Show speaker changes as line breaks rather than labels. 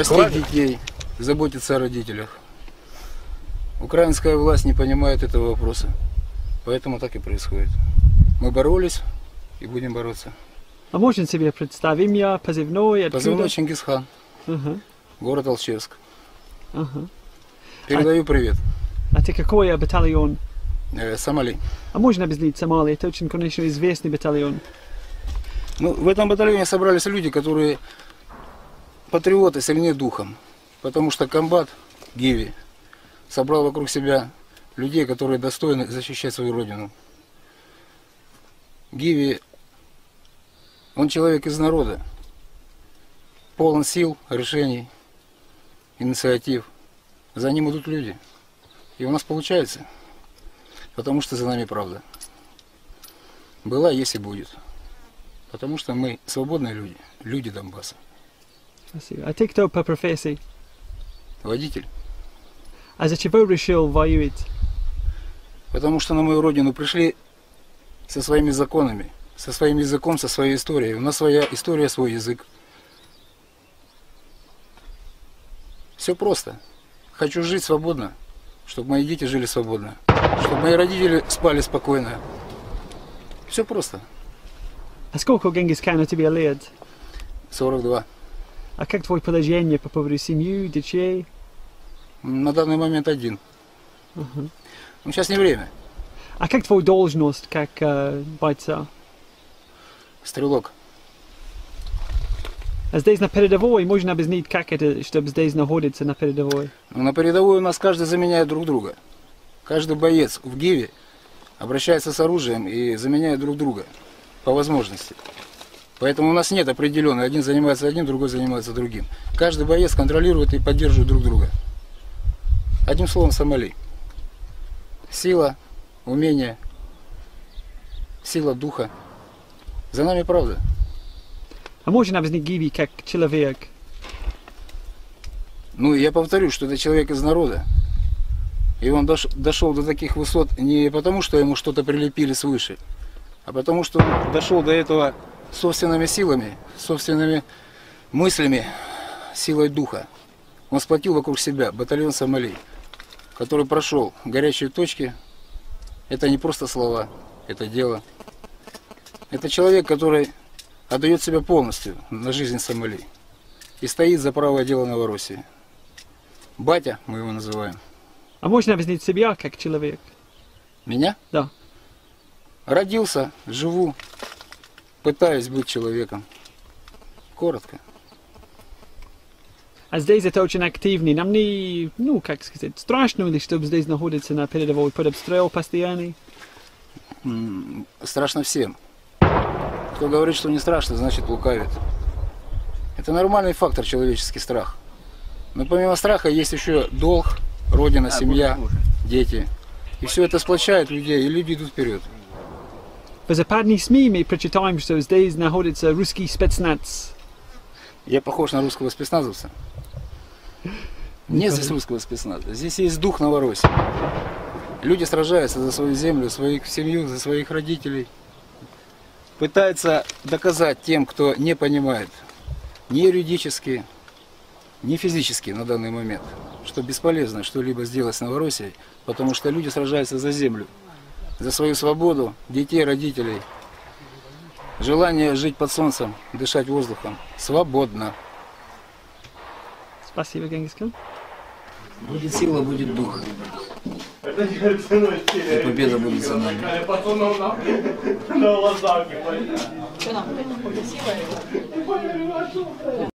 растить детей, заботиться о родителях. Украинская власть не понимает этого вопроса. Поэтому так и происходит. Мы боролись и будем бороться.
А можно себе представить имя, позывной, откуда?
Позывной Чингисхан,
Ага,
город Алчевск.
ага.
Передаю привет.
А ты какой батальон?
Э, Сомали.
А можно объяснить Сомали? Это очень, конечно, известный батальон.
Ну, в этом батальоне собрались люди, которые патриоты, сильнее духом. Потому что комбат Гиви собрал вокруг себя людей, которые достойны защищать свою родину. Гиви, он человек из народа, полон сил, решений, инициатив. За ним идут люди. И у нас получается, потому что за нами правда. Была, есть и будет. Потому что мы свободные люди, люди Донбасса.
Спасибо. А ты кто по профессии?
Водитель.
А за чего решил воевать?
Потому что на мою родину пришли со своими законами, со своим языком, со своей историей. У нас своя история, свой язык. Все просто. Хочу жить свободно, чтобы мои дети жили свободно, чтобы мои родители спали спокойно. Все просто.
А сколько Генгискану тебе лет?
42.
А как твое положение по поводу семьи, детей?
На данный момент один.
Ага.
Ну, сейчас не время.
А как твоя должность как э, бойца?
Стрелок.
А здесь на передовой можно объяснить, как это, чтобы здесь находиться на передовой?
Но на передовой у нас каждый заменяет друг друга. Каждый боец в Гиве обращается с оружием и заменяет друг друга по возможности. Поэтому у нас нет определенной, один занимается одним, другой занимается другим. Каждый боец контролирует и поддерживает друг друга. Одним словом, Сомали. Сила, умение, сила духа. За нами правда.
А можно объяснить Гиви как человек?
Ну, я повторю, что это человек из народа. И он дош- дошел до таких высот не потому, что ему что-то прилепили свыше, а потому что он дошел до этого собственными силами, собственными мыслями, силой духа. Он сплотил вокруг себя батальон Сомали, который прошел горячие точки. Это не просто слова, это дело. Это человек, который отдает себя полностью на жизнь Сомали и стоит за правое дело Новороссии. Батя, мы его называем.
А можно объяснить себя как человек?
Меня?
Да.
Родился, живу, пытаюсь быть человеком. Коротко.
А здесь это очень активный. Нам не, ну, как сказать, страшно ли, чтобы здесь находиться на передовой под обстрел постоянный?
Страшно всем. Кто говорит, что не страшно, значит лукавит. Это нормальный фактор, человеческий страх. Но помимо страха есть еще долг, родина, семья, дети. И все это сплочает людей, и люди идут вперед.
В западных СМИ мы прочитаем, что здесь находится русский спецназ.
Я похож на русского спецназовца. Нет здесь русского спецназа. Здесь есть дух Новороссии. Люди сражаются за свою землю, свою семью, за своих родителей. Пытаются доказать тем, кто не понимает, ни юридически, ни физически на данный момент, что бесполезно что-либо сделать с Новороссией, потому что люди сражаются за землю, за свою свободу, детей, родителей. Желание жить под солнцем, дышать воздухом свободно.
Спасибо, Генгискан.
Будет сила, будет дух. И победа будет за нами.
Что нам? Красиво?